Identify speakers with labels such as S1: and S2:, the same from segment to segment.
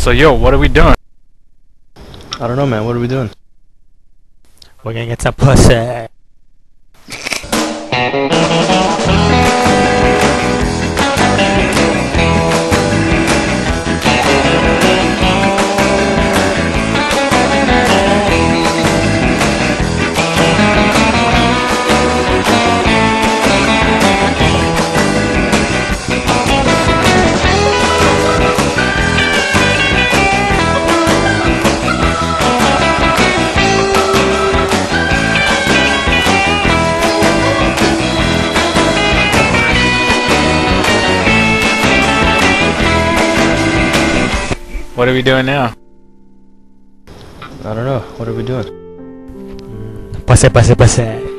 S1: So yo, what are we doing?
S2: I don't know, man. What are we doing?
S3: We're gonna get some pussy.
S1: What are we doing now?
S2: I don't know. What are we doing?
S3: Pussy, pussy, pussy.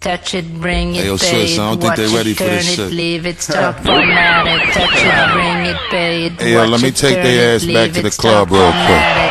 S4: Touch it, bring it,
S5: Hey, yo,
S4: pay
S5: sis,
S4: it,
S5: I don't think
S4: watch
S5: they
S4: it,
S5: ready for
S4: turn
S5: this
S4: it,
S5: shit.
S4: leave it, stop, format it, touch it, bring it, pay it,
S5: Hey, yo,
S4: watch
S5: let me
S4: it,
S5: take
S4: turn
S5: their
S4: it,
S5: ass back
S4: leave
S5: to
S4: it,
S5: the
S4: stop,
S5: club real quick.
S4: format it.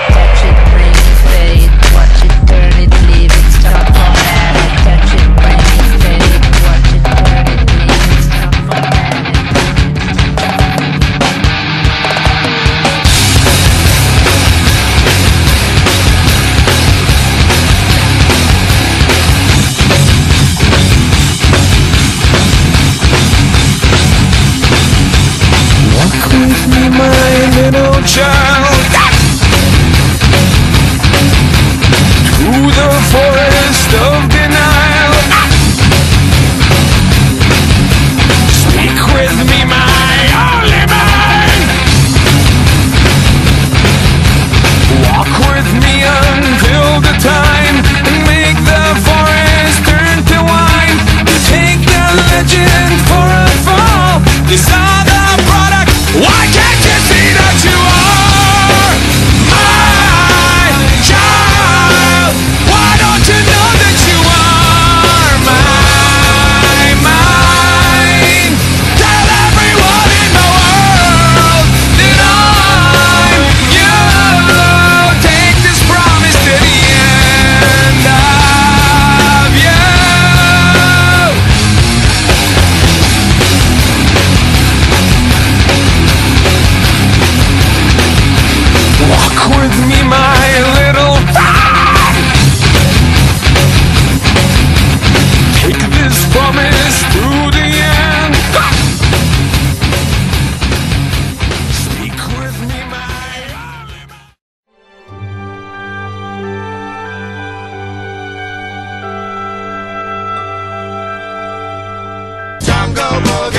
S4: Alma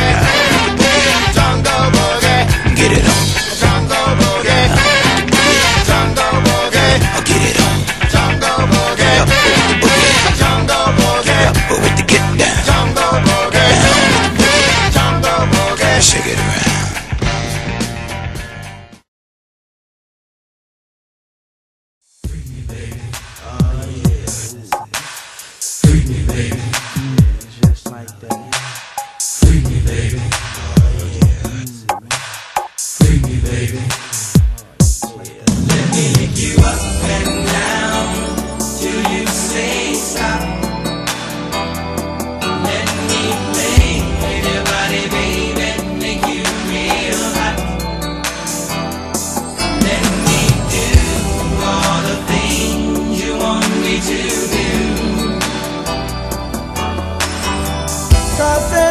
S4: casa.